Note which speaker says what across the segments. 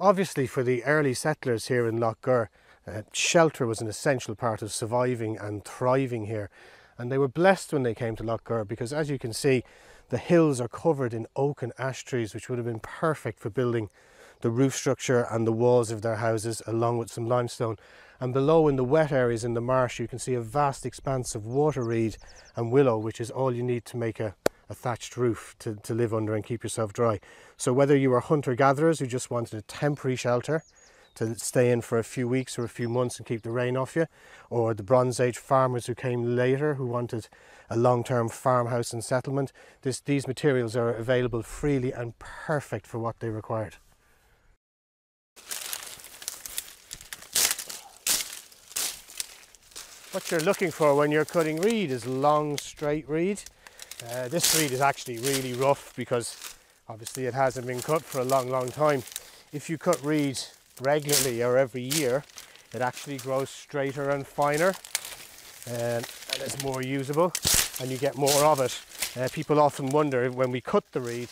Speaker 1: Obviously, for the early settlers here in Lough Gur, uh, shelter was an essential part of surviving and thriving here. And they were blessed when they came to Lough Gur because, as you can see, the hills are covered in oak and ash trees, which would have been perfect for building the roof structure and the walls of their houses, along with some limestone. And below in the wet areas in the marsh, you can see a vast expanse of water reed and willow, which is all you need to make a, a thatched roof to, to live under and keep yourself dry. So whether you were hunter gatherers who just wanted a temporary shelter to stay in for a few weeks or a few months and keep the rain off you, or the Bronze Age farmers who came later who wanted a long-term farmhouse and settlement, this, these materials are available freely and perfect for what they required. What you're looking for when you're cutting reed is long straight reed. Uh, this reed is actually really rough because obviously it hasn't been cut for a long long time. If you cut reeds regularly or every year it actually grows straighter and finer and, and it's more usable and you get more of it. Uh, people often wonder when we cut the reed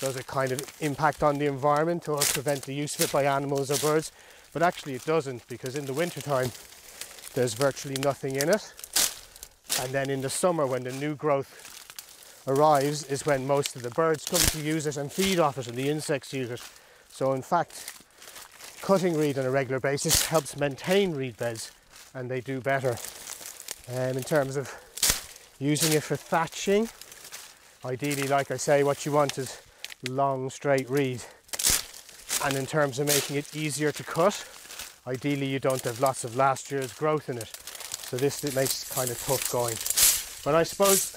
Speaker 1: does it kind of impact on the environment or prevent the use of it by animals or birds but actually it doesn't because in the winter time there's virtually nothing in it. And then in the summer, when the new growth arrives, is when most of the birds come to use it and feed off it, and the insects use it. So, in fact, cutting reed on a regular basis helps maintain reed beds, and they do better. Um, in terms of using it for thatching, ideally, like I say, what you want is long, straight reed. And in terms of making it easier to cut, ideally you don't have lots of last year's growth in it. So this it makes kind of tough going. But I suppose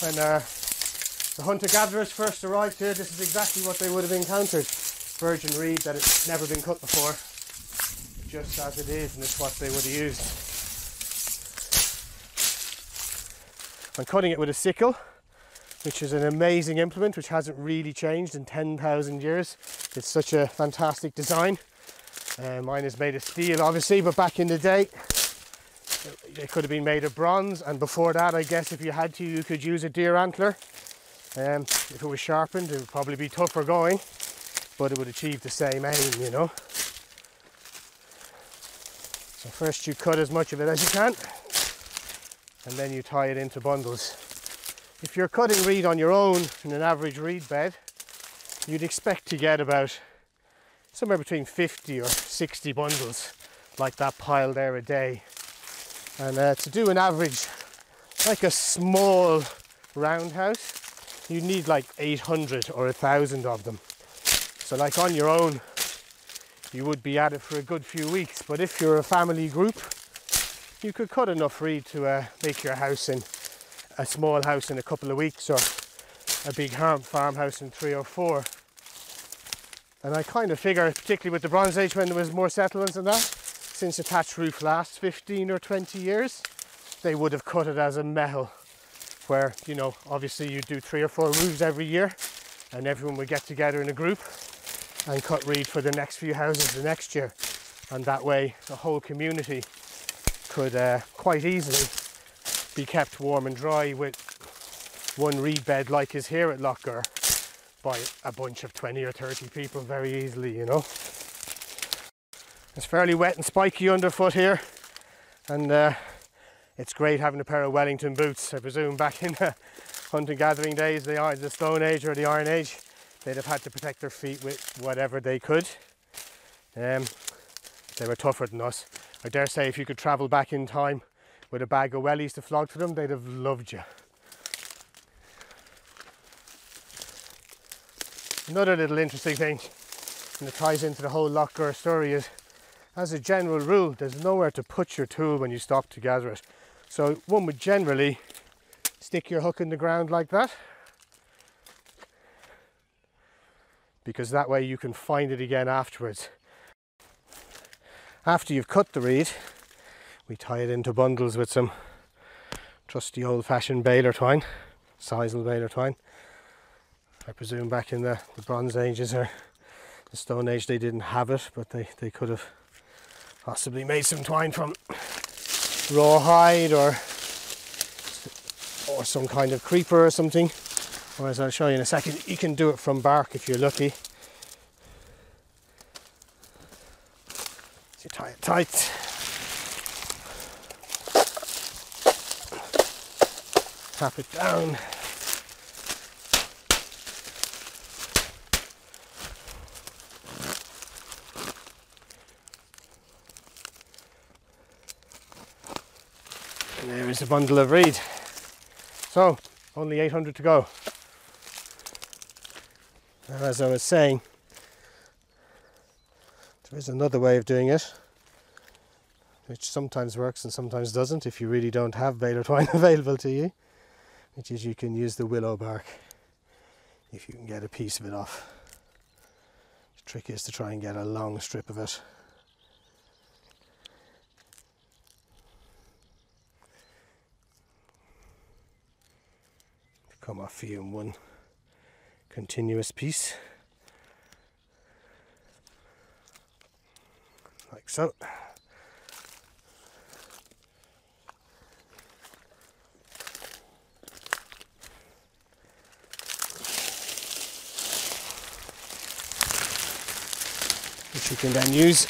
Speaker 1: when uh, the hunter-gatherers first arrived here, this is exactly what they would have encountered. Virgin reed that it's never been cut before, just as it is, and it's what they would have used. I'm cutting it with a sickle, which is an amazing implement which hasn't really changed in 10,000 years. It's such a fantastic design. Uh, mine is made of steel, obviously, but back in the day, it could have been made of bronze. And before that, I guess if you had to, you could use a deer antler. Um, if it was sharpened, it would probably be tougher going, but it would achieve the same aim, you know. So first you cut as much of it as you can, and then you tie it into bundles. If you're cutting reed on your own in an average reed bed, you'd expect to get about somewhere between 50 or 60 bundles like that pile there a day. And uh, to do an average, like a small roundhouse, you need like 800 or 1,000 of them. So like on your own, you would be at it for a good few weeks. But if you're a family group, you could cut enough reed to uh, make your house in a small house in a couple of weeks or a big farmhouse in three or four. And I kind of figure, particularly with the Bronze Age when there was more settlements and that, since a thatched roof lasts 15 or 20 years, they would have cut it as a meitheal, where, you know, obviously you do three or four roofs every year, and everyone would get together in a group and cut reed for the next few houses the next year. And that way, the whole community could uh, quite easily be kept warm and dry with one reed bed like is here at Lough Gur by a bunch of 20 or 30 people very easily, you know. It's fairly wet and spiky underfoot here, and uh, it's great having a pair of Wellington boots. I presume back in the hunting gathering days, the, the Stone Age or the Iron Age, they'd have had to protect their feet with whatever they could. Um, they were tougher than us. I dare say if you could travel back in time with a bag of wellies to flog to them, they'd have loved you. Another little interesting thing, and it ties into the whole Lough Gur story, is as a general rule, there's nowhere to put your tool when you stop to gather it. So one would generally stick your hook in the ground like that, because that way you can find it again afterwards. After you've cut the reed, we tie it into bundles with some trusty old-fashioned baler twine, sisal baler twine. I presume back in the, the Bronze Ages or the Stone Age they didn't have it, but they, they could have possibly made some twine from rawhide or or some kind of creeper or something. Or as I'll show you in a second you can do it from bark if you're lucky. So you tie it tight. Tap it down. And there is a bundle of reed. So, only 800 to go. As I was saying, there is another way of doing it, which sometimes works and sometimes doesn't if you really don't have baler twine available to you, which is you can use the willow bark if you can get a piece of it off. The trick is to try and get a long strip of it. Come off you in one continuous piece. Like so. Which you can then use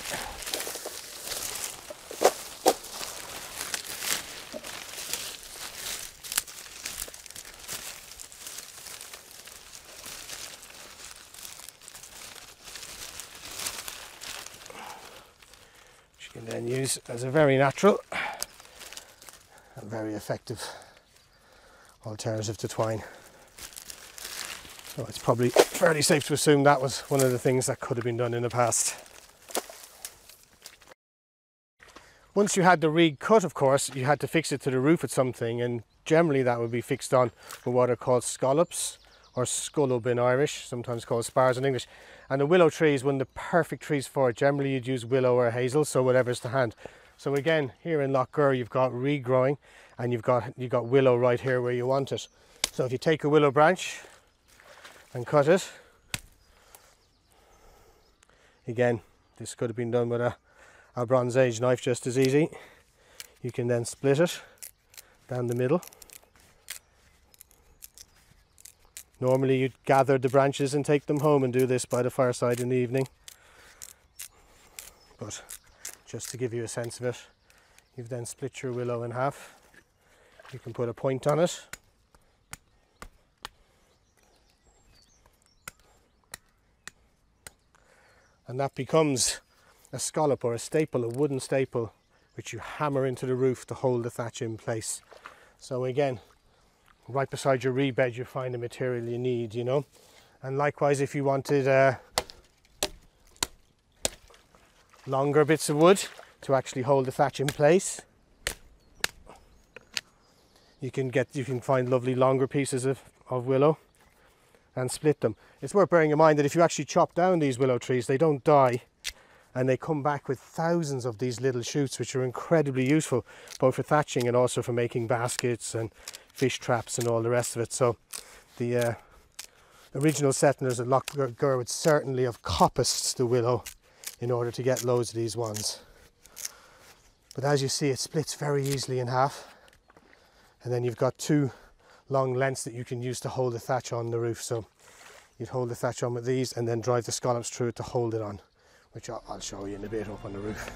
Speaker 1: you can then use as a very natural and very effective alternative to twine. So it's probably fairly safe to assume that was one of the things that could have been done in the past. Once you had the reed cut, of course, you had to fix it to the roof with something, and generally that would be fixed on with what are called scallops or scullop in Irish, sometimes called spars in English. And the willow tree is one of the perfect trees for it. Generally, you'd use willow or hazel, so whatever's to hand. So again, here in Lough Gur, you've got regrowing, and you've got you've got willow right here where you want it. So if you take a willow branch and cut it, again, this could have been done with a, a Bronze Age knife just as easy. You can then split it down the middle. Normally you'd gather the branches and take them home and do this by the fireside in the evening. But just to give you a sense of it, you've then split your willow in half. You can put a point on it. And that becomes a scallop or a staple, a wooden staple, which you hammer into the roof to hold the thatch in place. So again, right beside your reed bed you find the material you need you know? And likewise if you wanted uh, longer bits of wood to actually hold the thatch in place you can get you can find lovely longer pieces of, of willow and split them. It's worth bearing in mind that if you actually chop down these willow trees they don't die and they come back with thousands of these little shoots which are incredibly useful both for thatching and also for making baskets and fish traps and all the rest of it. So the uh, original settlers of Lough Gur would certainly have coppiced the willow in order to get loads of these ones. But as you see, it splits very easily in half. And then you've got two long lengths that you can use to hold the thatch on the roof. So you'd hold the thatch on with these and then drive the scallops through it to hold it on, which I'll show you in a bit up on the roof.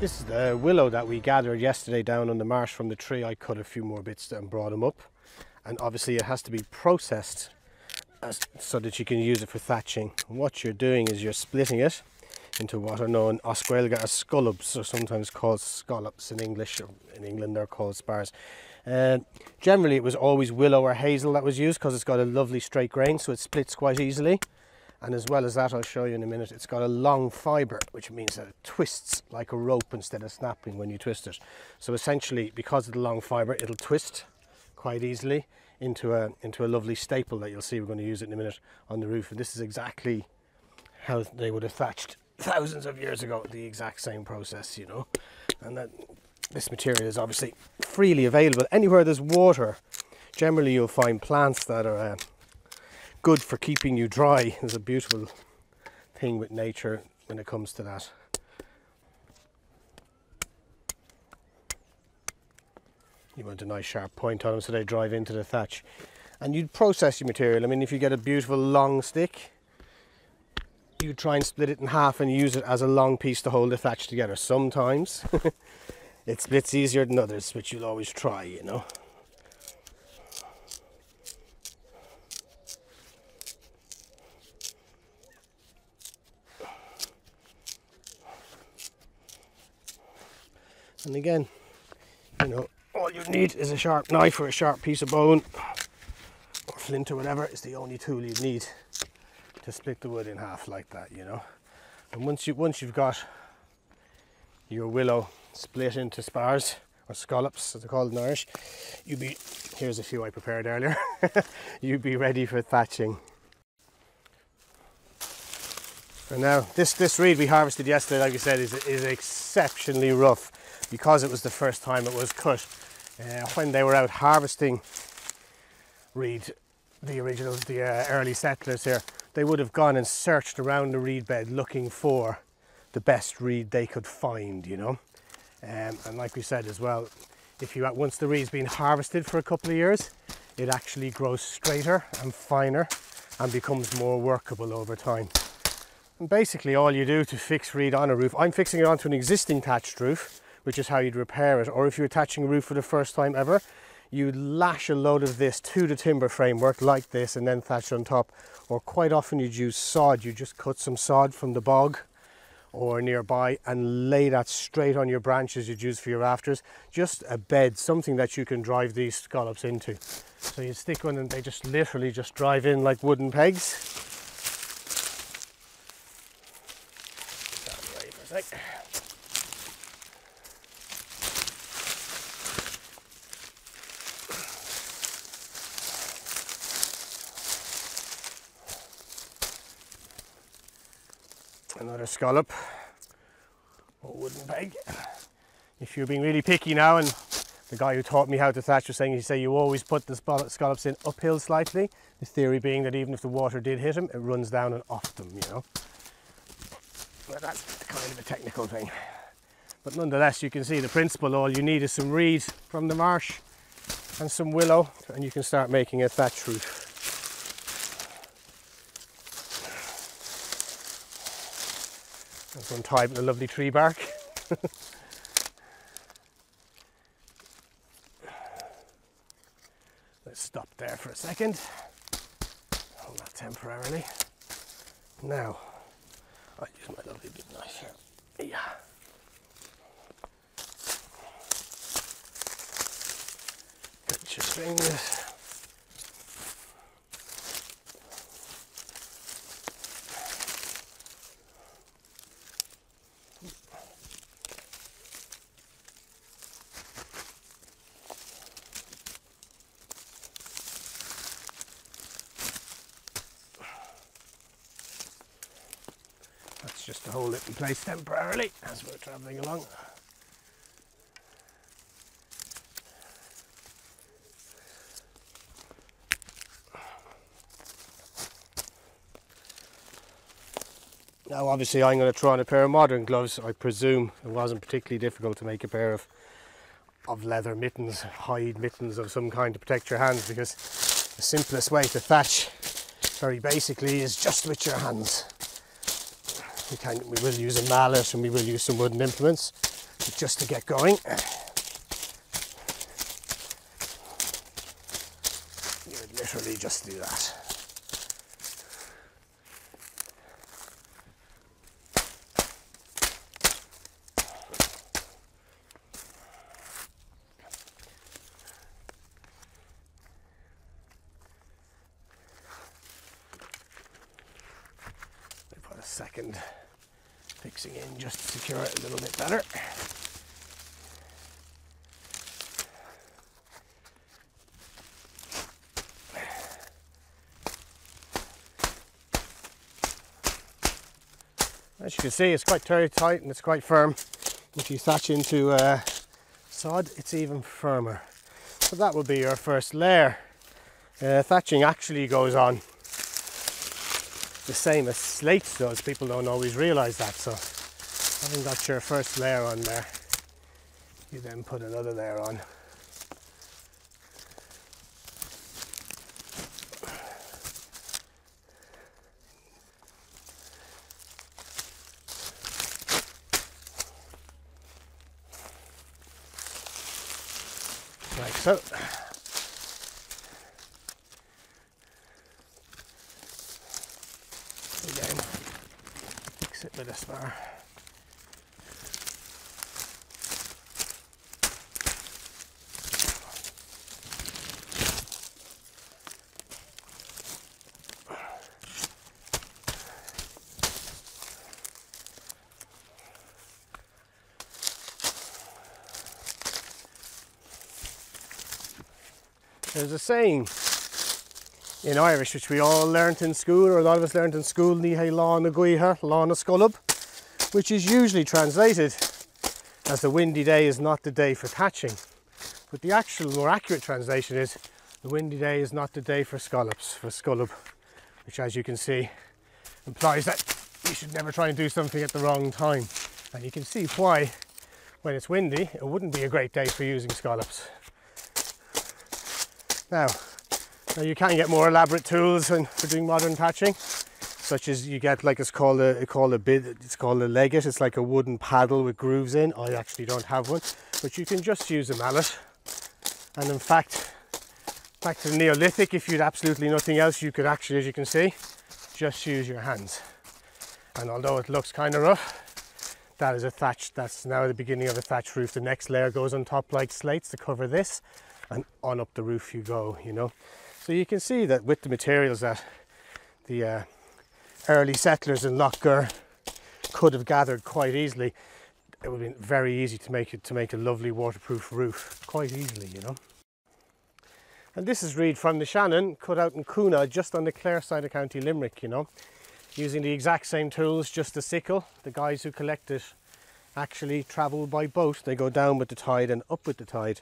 Speaker 1: This is the willow that we gathered yesterday down on the marsh from the tree. I cut a few more bits and brought them up. And obviously it has to be processed as, so that you can use it for thatching. What you're doing is you're splitting it into what are known Oscuelga as scallops, or sometimes called scallops in English. In England they're called spars. Uh, generally it was always willow or hazel that was used because it's got a lovely straight grain so it splits quite easily and as well as that I'll show you in a minute it's got a long fibre which means that it twists like a rope instead of snapping when you twist it. So essentially because of the long fibre it'll twist quite easily into a into a lovely staple that you'll see. We're going to use it in a minute on the roof. And this is exactly how they would have thatched thousands of years ago. The exact same process you know? And that this material is obviously freely available anywhere there's water. Generally you'll find plants that are uh, good for keeping you dry. There's a beautiful thing with nature when it comes to that. You want a nice sharp point on them so they drive into the thatch. And you'd process your material. I mean, if you get a beautiful long stick, you try and split it in half and use it as a long piece to hold the thatch together. Sometimes it splits easier than others, which you'll always try, you know. And again, you know, all you need is a sharp knife or a sharp piece of bone or flint or whatever is the only tool you need to split the wood in half like that, you know. And once you once you've got your willow split into spars or scallops as they're called in Irish, you be here's a few I prepared earlier. you'd be ready for thatching. And now this this reed we harvested yesterday, like I said, is is exceptionally rough because it was the first time it was cut. Uh, when they were out harvesting reed, the original, the uh, early settlers here, they would have gone and searched around the reed bed looking for the best reed they could find, you know. Um, and like we said as well, if you once the reed's been harvested for a couple of years, it actually grows straighter and finer and becomes more workable over time. And basically all you do to fix reed on a roof, I'm fixing it onto an existing thatched roof, which is how you'd repair it. Or if you're attaching a roof for the first time ever, you lash a load of this to the timber framework like this and then thatch on top. Or quite often you'd use sod, you just cut some sod from the bog or nearby and lay that straight on your branches you'd use for your rafters. Just a bed, something that you can drive these scallops into. So you stick one and they just literally just drive in like wooden pegs. Another scallop or wooden peg. If you're being really picky now, and the guy who taught me how to thatch was saying, he say you always put the scallops in uphill slightly. The theory being that even if the water did hit them, it runs down and off them, you know. But that's kind of a technical thing. But nonetheless, you can see the principle. All you need is some reeds from the marsh and some willow, and you can start making a thatch roof. Tied with a lovely tree bark. Let's stop there for a second. Hold that temporarily. Now, I'll use my lovely big knife here. Yeah. Get your fingers. just to hold it in place temporarily as we're travelling along. Now obviously I'm going to try on a pair of modern gloves. I presume it wasn't particularly difficult to make a pair of of leather mittens, hide mittens of some kind to protect your hands because the simplest way to thatch very basically is just with your hands. We, can, we will use a mallet and we will use some wooden implements just to get going. You would literally just do that. Second fixing in just to secure it a little bit better. As you can see, it's quite tight and it's quite firm. If you thatch into uh, sod, it's even firmer. So that will be your first layer. Uh, thatching actually goes on the same as slate does. People don't always realize that. So having got your first layer on there, you then put another layer on like so. Again, fix it with a spar. There's a saying in Irish which we all learnt in school, or a lot of us learnt in school, Ní hé lá na gaoithe, lá na scullub, which is usually translated as the windy day is not the day for thatching. But the actual more accurate translation is the windy day is not the day for scallops, for scullub, which as you can see implies that you should never try and do something at the wrong time. And you can see why when it's windy it wouldn't be a great day for using scallops. Now, now you can get more elaborate tools when, for doing modern patching, such as you get like it's called a it's called a bit it's called a legget. It's like a wooden paddle with grooves in. I actually don't have one, but you can just use a mallet. And in fact, back to the Neolithic, if you had absolutely nothing else, you could actually, as you can see, just use your hands. And although it looks kind of rough, that is a thatch. That's now the beginning of a thatch roof. The next layer goes on top like slates to cover this and on up the roof you go, you know. So you can see that with the materials that the uh, early settlers in Lough Gur could have gathered quite easily, it would have been very easy to make it to make a lovely waterproof roof, quite easily, you know. And this is reed from the Shannon, cut out in Coonagh, just on the Clare side of County Limerick, you know. Using the exact same tools, just a sickle. The guys who collect it actually travel by boat. They go down with the tide and up with the tide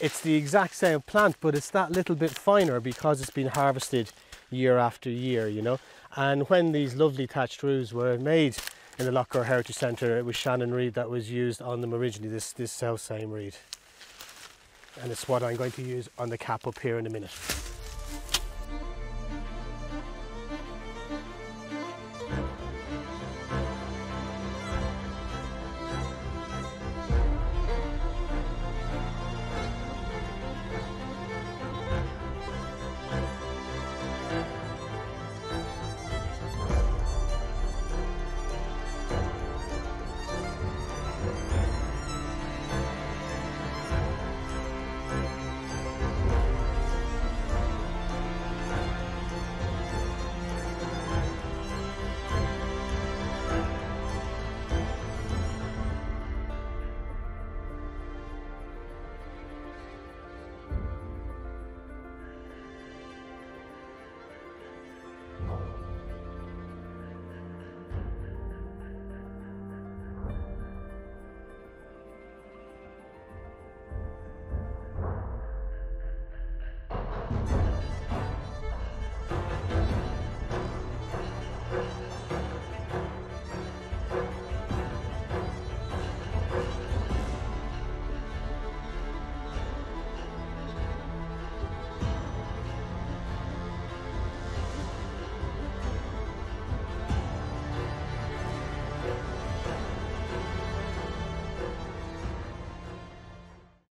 Speaker 1: it's the exact same plant, but it's that little bit finer because it's been harvested year after year, you know. And when these lovely thatched roofs were made in the Lough Gur Heritage Centre, it was Shannon reed that was used on them originally, this, this self same reed. And it's what I'm going to use on the cap up here in a minute.